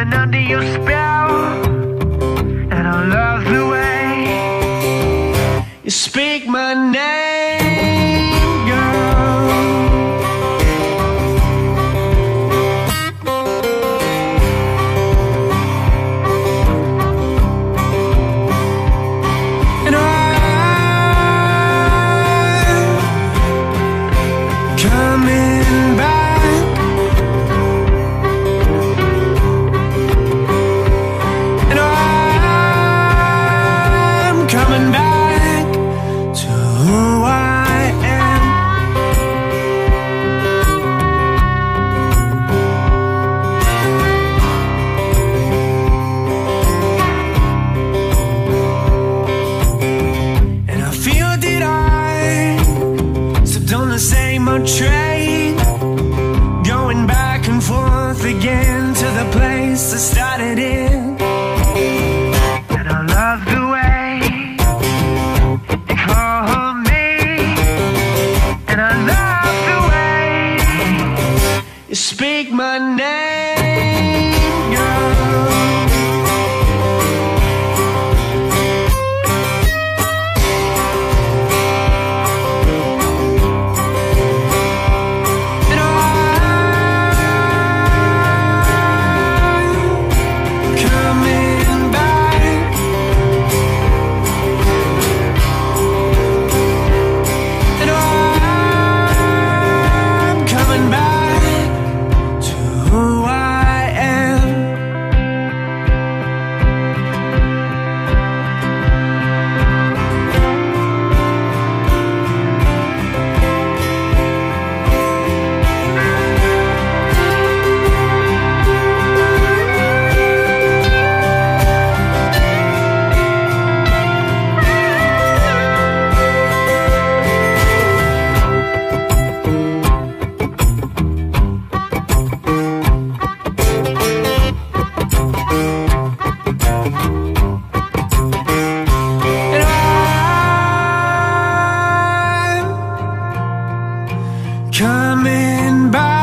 coming under your spell. Place I started in. coming back.